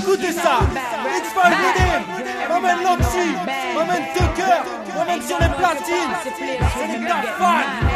écoutez ça. X-File Ramène Lanxi Ramène Tucker Ramène sur les platines. C'est les gars fans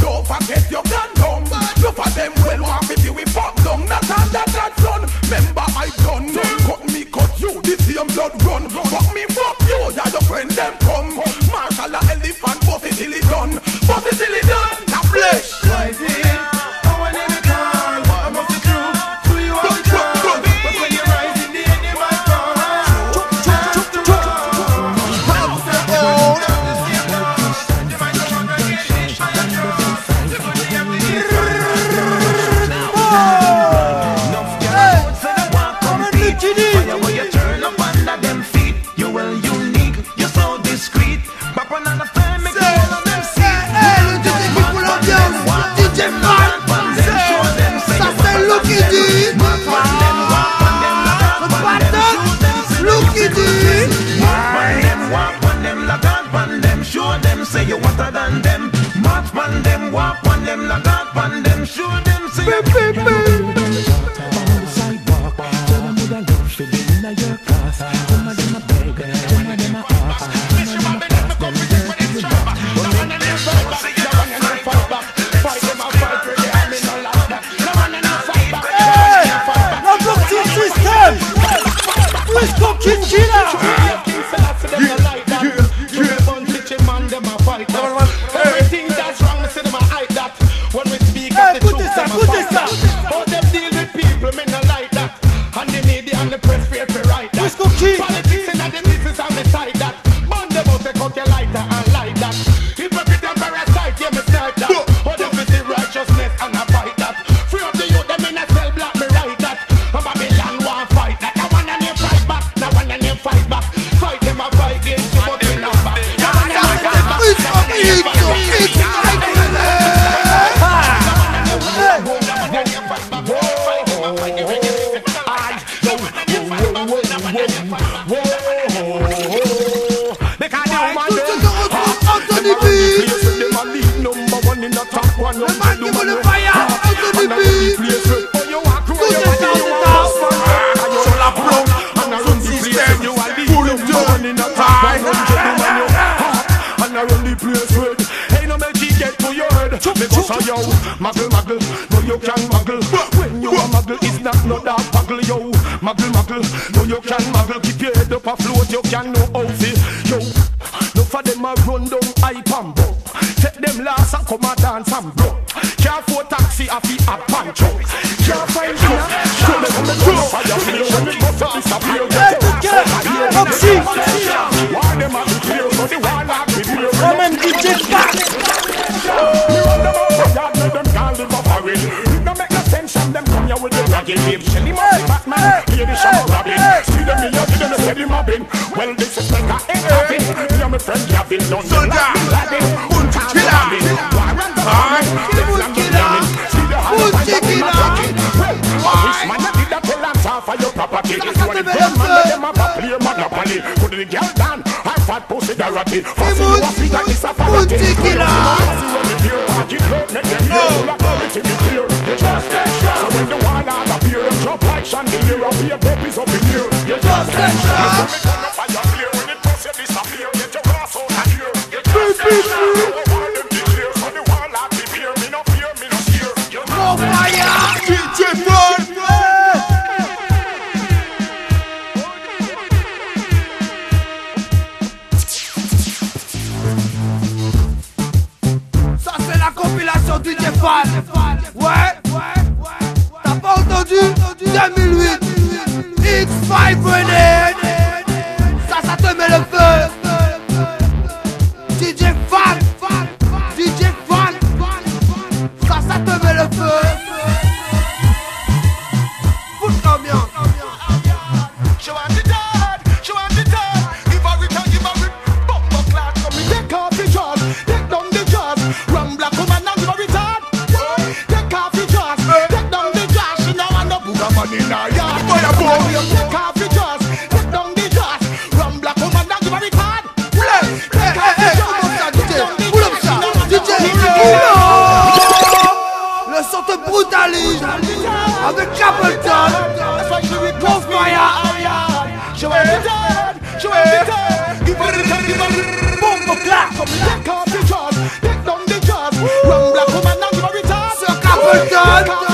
Don't forget your gun down. Look for them well we fuck. Not that. Remember I done. Cut me, cut you. The same blood run. Fuck me, fuck you. Yeah, your friend them come. Marshall a elephant, it till it done. It till it done. Flesh. March on them, walk on them Like God on them, show them Say you La Muggle, muggle, no magic, get to your head. Let 'em see yo. Maggle, maggle, no you can muggle. When you a muggle, it's not no dark muggle, yo. Muggle, muggle, no you can muggle. Keep your head up afloat, you can no outfit, yo. No for them a run down hype and Take them last and come dance and a pancho Can't find dinner, show them on the road Fire feel when me bust up, disappear Hey, get it Boxing Why them a be clear, so the wall a be clear Emmène DJ Fat me run them the yard, let them up for it. It don't make no sense, and them come here with the ragged babe. Shelly Murphy, Batman, hear the shower robin. See them here, see them a steady mobbing. Well, this is like a ain't having. Me and my friend Gavin, London, like Get it ready, them man, them a play monopoly. Put the girl down, I fat pussy that ratty. Fussy you a see that it's a fallacy. Put the killer. Fussy when the beer party close, make them know. Like quality be clear, you just get shot. So when the wild out appear, them drop like chandelier. Up here, babies up in here, you just get shot. Baby, brutalisme of the capital. That's why she will fire. She will be dead. She will be dead. Give her the the boom take off the jaws, take down the jaws. Run black woman and give her. So capital.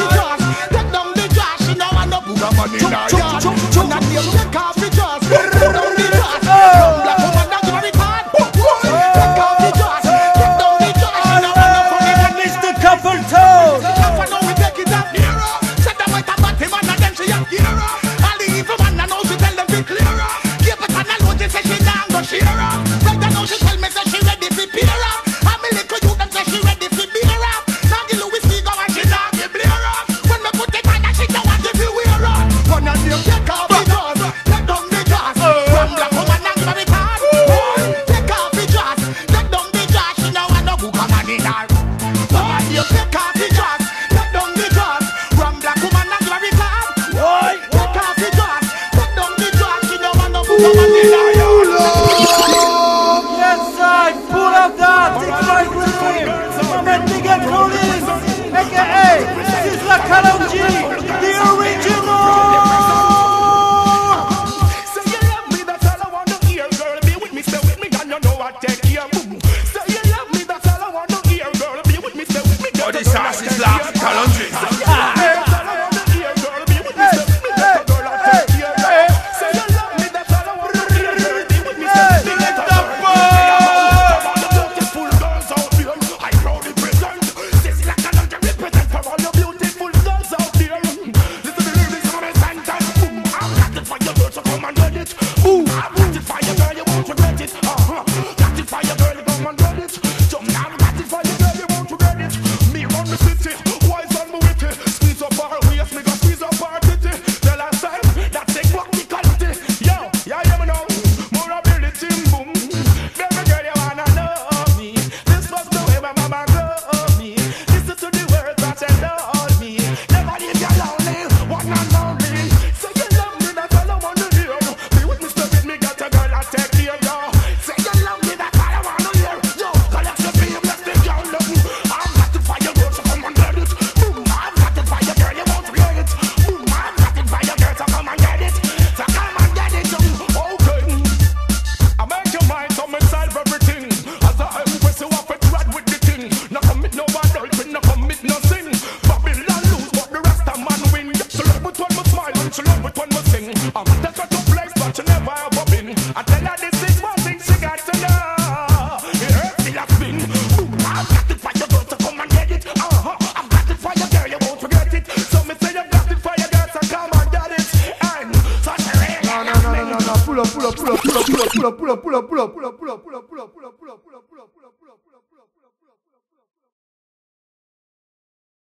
不了不了不了不了